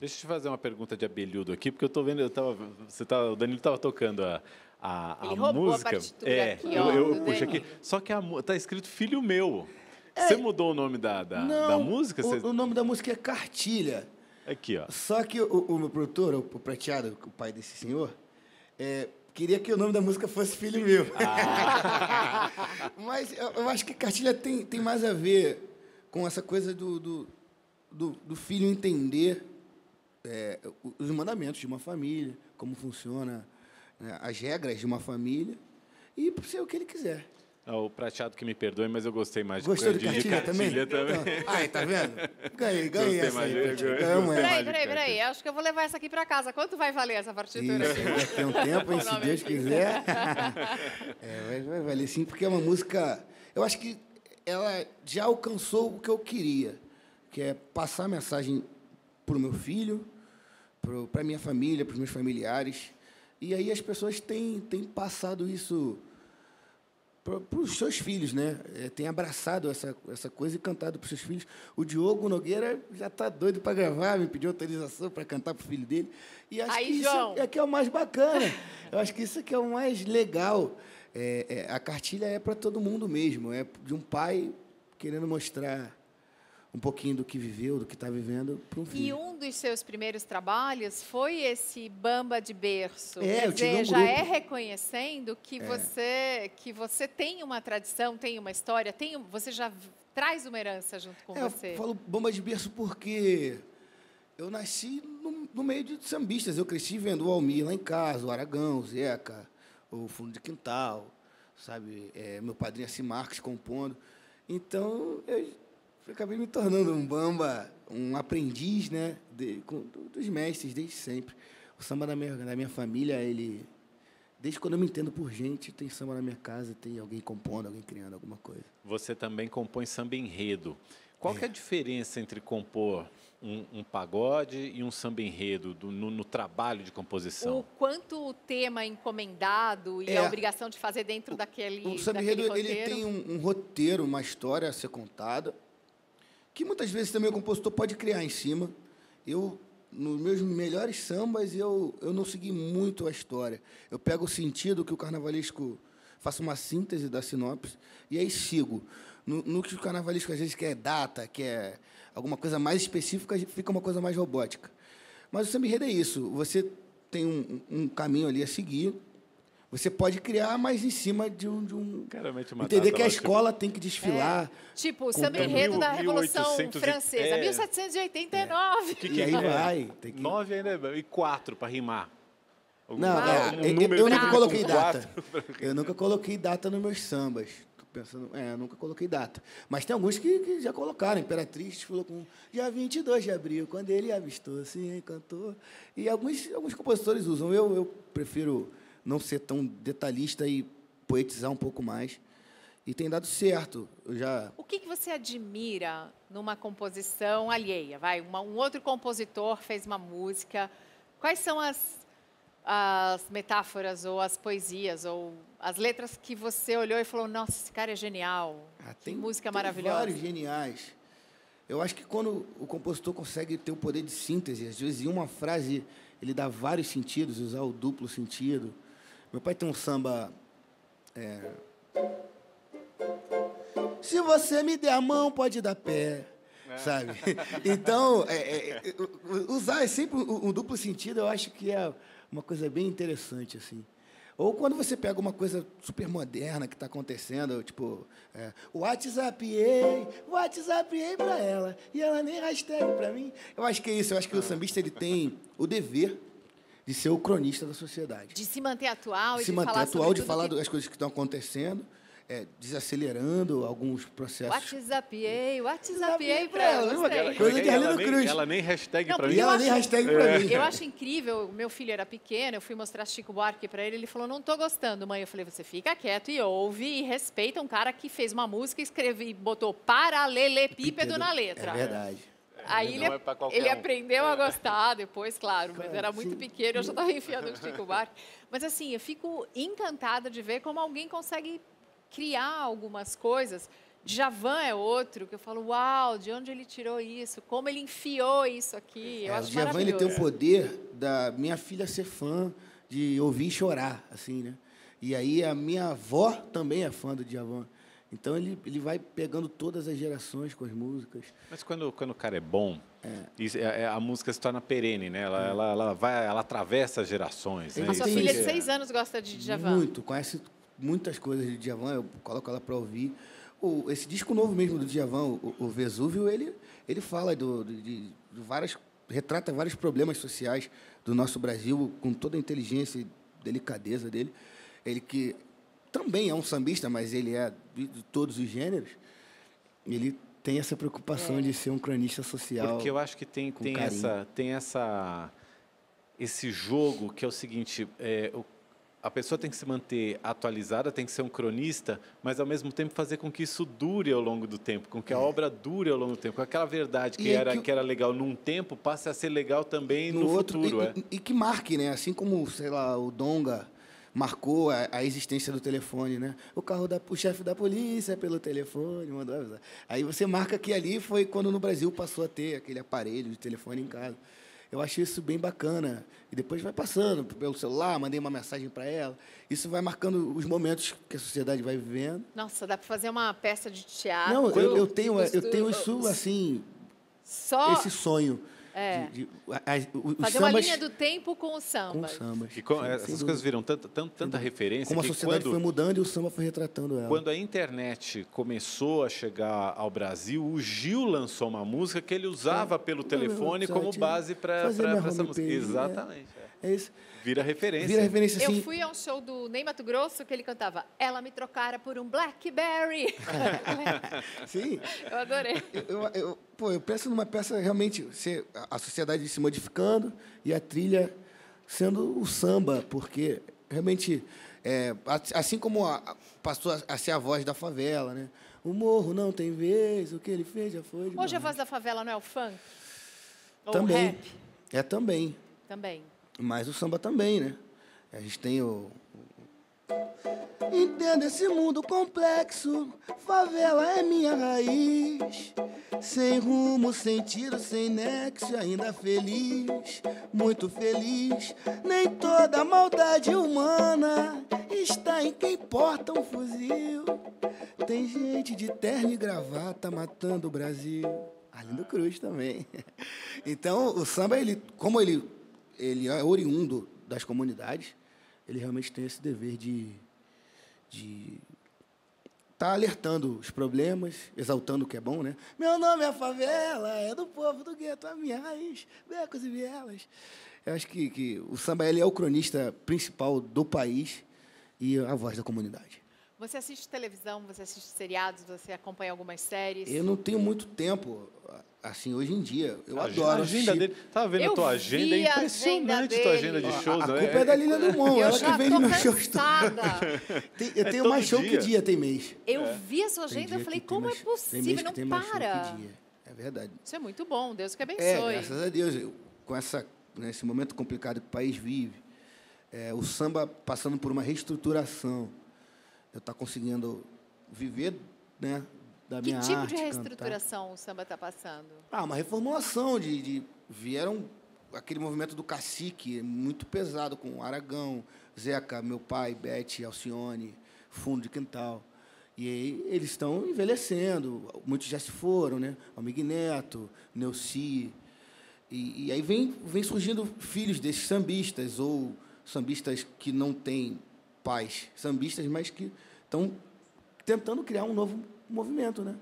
Deixa eu te fazer uma pergunta de abelhudo aqui, porque eu tô vendo, eu tava, você tá, o Danilo estava tocando a, a, Ele a roubou a música. partitura é, aqui, eu, ó, eu do puxo aqui. Só que a, tá escrito filho meu. Você mudou o nome da, da, Não, da música? o, Você- o nome da música é Cartilha. Aqui, ó. Só que o, o meu produtor, o, o Prateado, o pai desse senhor, é, queria que o nome da música fosse Filho Meu. Mas eu, eu acho que Cartilha tem, tem mais a ver com essa coisa do, do, do, do filho entender é, os mandamentos de uma família, como funciona né, as regras de uma família, e ser o que ele quiser. Ah, O prateado que me perdoe, mas eu gostei mais Gostou de, de cartilha, também? também. Então, aí, tá vendo? Ganhei, ganhei Gostei essa mais aí. Peraí, peraí, cartilha. peraí. Acho que eu vou levar essa aqui para casa. Quanto vai valer essa partitura? Isso, a um tempo, hein, se Deus quiser. É, vai, vai valer sim, porque é uma música. Eu acho que ela já alcançou o que eu queria, que é passar a mensagem para o meu filho, para a minha família, para os meus familiares. E aí as pessoas têm, têm passado isso para os seus filhos, né? É, tem abraçado essa, essa coisa e cantado para os seus filhos. O Diogo Nogueira já está doido para gravar, me pediu autorização para cantar para o filho dele. E acho Aí, que João. isso é que é o mais bacana. Eu acho que isso é que é o mais legal. É, é, a cartilha é para todo mundo mesmo. É de um pai querendo mostrar um pouquinho do que viveu, do que está vivendo para um E filho. um dos seus primeiros trabalhos foi esse Bamba de berço. É, Quer eu dizer, um já grupo. é reconhecendo que você que você tem uma tradição, tem uma história, tem, você já traz uma herança junto com É, você. Eu falo bomba de berço porque eu nasci no, no meio de sambistas. Eu cresci vendo o Almir lá em casa, o Aragão, o Zeca, o Fundo de Quintal, sabe? É, meu padrinho Assi Marques compondo. Então, eu acabei me tornando um bamba, um aprendiz, né? de- com- do- dos mestres, desde sempre. O samba da minha, da minha família, ele... Desde quando eu me entendo por gente, tem samba na minha casa, tem alguém compondo, alguém criando alguma coisa. Você também compõe samba enredo. Qual que é a diferença entre compor um, um pagode e um samba enredo do- no, no trabalho de composição? O quanto o tema é encomendado e É. a obrigação de fazer dentro daquele O samba enredo ele tem um, um roteiro, uma história a ser contada, que muitas vezes também o compositor pode criar em cima. Eu, nos meus melhores sambas, eu, eu não segui muito a história. Eu pego o sentido que o carnavalesco faço uma síntese da sinopse e aí sigo. No, no que o carnavalesco às vezes quer data, quer alguma coisa mais específica, fica uma coisa mais robótica. Mas o samba é isso. Você tem um, um caminho ali a seguir. Você pode criar, mas em cima de um. De um Cara, mete uma entender data que a tipo- escola tem que desfilar. Tipo, o samba enredo da Revolução 1800 e- Francesa, é. 1789. Que E aí é? vai. Tem que... Nove ainda é- e quatro para rimar. Algum- Não, Ah, é, um eu- número eu, que nunca coloquei data. Eu nunca coloquei data nos meus sambas. Tô pensando, é, eu nunca coloquei data. Mas tem alguns que, que já colocaram. Imperatriz falou com dia 22 de abril, quando ele avistou, se encantou. E alguns, alguns compositores usam. Eu, eu prefiro não ser tão detalhista e poetizar um pouco mais. E tem dado certo. Eu já O que, que você admira numa composição alheia? Vai, uma- um outro compositor fez uma música. Quais são as, as metáforas ou as poesias ou as letras que você olhou e falou: Nossa, esse cara é genial. Ah, que música tem maravilhosa. vários geniais. Eu acho que quando o compositor consegue ter o poder de síntese, às vezes em uma frase ele dá vários sentidos, usar o duplo sentido. Meu pai tem um samba. é, Se você me der a mão, pode dar pé. Sabe? Então, é, é, é, usar sempre um, um duplo sentido, eu acho que é uma coisa bem interessante, assim. Ou quando você pega uma coisa super moderna que está acontecendo, tipo, é, WhatsAppei, WhatsAppei para ela, e ela nem hashtag para mim. Eu acho que é isso, eu acho que o sambista ele tem o dever de ser o cronista da sociedade. De se manter atual e se de manter falar atual, sobre de falar que... das coisas que estão acontecendo, é, desacelerando alguns processos. WhatsAppei, WhatsAppei pra ela, Coisa de ela, Arlindo nem, Cruz. ela nem hashtag para mim. E ela eu nem acho- hashtag para mim. Eu acho incrível, meu filho era pequeno, eu fui mostrar Chico Buarque para ele, ele falou, não tô gostando, mãe. Eu falei, você fica quieto e ouve e respeita um cara que fez uma música, escreve e botou paralelepípedo na letra. É verdade. Aí ele, é ele um. aprendeu a gostar depois, claro, mas era muito pequeno, eu já estava enfiando no Chico Buarque. Mas assim, eu fico encantada de ver como alguém consegue criar algumas coisas Djavan é outro que eu falo, uau, de onde ele tirou isso? Como ele enfiou isso aqui? Eu É, o Djavan ele tem o poder da minha filha ser fã, de ouvir chorar, assim, né? E aí a minha avó também é fã do Djavan. Então ele, ele vai pegando todas as gerações com as músicas. Mas quando, quando o cara é bom, isso é- é- a música se torna perene, né? Ela, ela, ela vai, ela atravessa gerações. Né? A sua filha de seis anos gosta de Djavan. Muito, conhece muitas coisas de Djavan, eu coloco ela para ouvir. O, esse disco novo mesmo do Djavan, o, o Vesúvio, ele, ele fala do, de, de várias, retrata vários problemas sociais do nosso Brasil com toda a inteligência e delicadeza dele. Ele que também é um sambista, mas ele é de, todos os gêneros. Ele tem essa preocupação É. de ser um cronista social. Porque eu acho que tem, com tem, carinho. essa, tem essa, esse jogo que é o seguinte: é, o- a pessoa tem que se manter atualizada, tem que ser um cronista, mas ao mesmo tempo fazer com que isso dure ao longo do tempo, com que a obra dure ao longo do tempo, com aquela verdade que É. E era, que- que era legal num tempo passe a ser legal também no, outro, futuro. e, é. e que marque, né? Assim como, sei lá, o Donga marcou a, a existência do telefone, né? O carro da o chefe da polícia pelo telefone mandou avisar. Aí você marca que ali foi quando no Brasil passou a ter aquele aparelho de telefone em casa. Eu acho isso bem bacana. E depois vai passando pelo celular, mandei uma mensagem para ela. Isso vai marcando os momentos que a sociedade vai vivendo. Nossa, dá para fazer uma peça de teatro. Não, eu, eu tenho eu tenho isso assim, Só esse sonho. É. de- de- a- os fazer uma sambas linha do tempo com o com samba. sambas. E com- Sim, sem essas dúvida. coisas viram tanta, tanta, tanta referência Como a sociedade quando, foi mudando e o samba foi retratando ela. Quando a internet começou a chegar ao Brasil, o Gil lançou uma música que ele usava pelo telefone site, como base para essa música. homepage, Exatamente. é. É isso. Vira referência. Vira referência assim. Eu fui a um show do Ney Mato Grosso que ele cantava Ela me trocara por um Blackberry. Sim. eu adorei. Eu, eu, eu- pô, eu penso numa peça realmente ser a sociedade se modificando e a trilha sendo o samba, porque realmente é, assim como a- passou a, a ser a voz da favela, né? O morro não tem vez, o que ele fez já foi. Hoje a voz da favela não é o funk? Ou também o rap? é também, Também. mas o samba também, né? A gente tem o Entenda esse mundo complexo, favela é minha raiz. Sem rumo, sem tiro, sem nexo, ainda feliz, muito feliz. Nem toda maldade humana está em quem porta um fuzil. Tem gente de terno e gravata matando o Brasil. Arlindo Cruz também. Então, o samba, ele, como ele, ele é oriundo das comunidades, ele realmente tem esse dever de de estar alertando os problemas, exaltando o que é bom, né? Meu nome é favela, é do povo do gueto, a minha raiz, becos e vielas. Eu acho que, que o samba ele é o cronista principal do país e a voz da comunidade. Você assiste televisão, você assiste seriados, você acompanha algumas séries? Eu não tenho muito tempo, assim, hoje em dia. Eu A adoro a agenda assistir. dele. Tava vendo Eu a tua agenda, é a impressionante agenda tua agenda de shows. A, a né? culpa é da Lilian Dumont, Eu ela que nos meus shows. cansada. Tem- Eu É tenho todo mais show dia. que dia tem mês. Eu vi a sua agenda e falei, como é mais- tem mês possível? que Não tem mais show que para. dia. É verdade. Isso é muito bom, Deus que É, abençoe. graças a Deus, eu- com essa, né, esse momento complicado que o país vive, é, o samba passando por uma reestruturação, eu estou conseguindo viver né, da que minha tipo arte, de cantar. reestruturação o samba está passando? Ah, uma reformulação de, de vieram aquele movimento do cacique muito pesado com o Aragão, Zeca, meu pai, Bete, Alcione, Fundo de Quintal. E aí eles estão envelhecendo, muitos já se foram, né? Almig Neto, Neuci. E, e aí vem, vem surgindo filhos desses sambistas, ou sambistas que não têm pais sambistas, mas que estão tentando criar um novo movimento, né?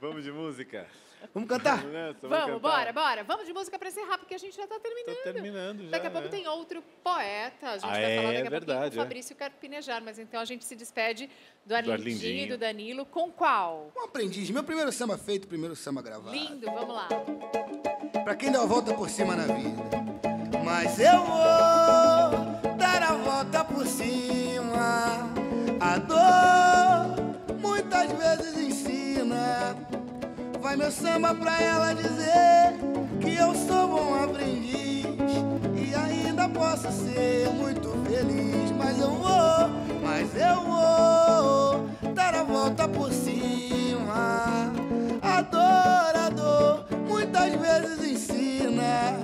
Vamos de música? Vamos cantar? Vamos nessa, Vamos, cantar. bora, bora. Vamos de música para encerrar, porque a gente já está terminando. Tô terminando já. Daqui a pouco é. tem outro poeta. A gente Ah, vai é, falar daqui a verdade, pouquinho é. com o Fabrício Carpinejar. Mas então a gente se despede do Arlindinho, e do Danilo. Com qual? Um aprendiz. Meu primeiro samba feito, primeiro samba gravado. Lindo, vamos lá. Pra quem dá a volta por cima na vida. Mas eu vou volta por cima. A dor muitas vezes ensina. Vai meu samba pra ela dizer que eu sou bom aprendiz e ainda posso ser muito feliz. Mas eu vou, mas eu vou dar a volta por cima. A dor, a dor muitas vezes ensina.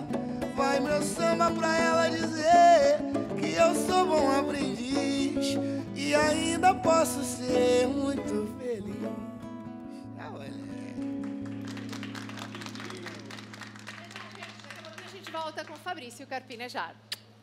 Vai meu samba pra ela dizer eu sou bom aprendiz e ainda posso ser muito feliz. Ah. A gente volta com Fabrício Carpinejar.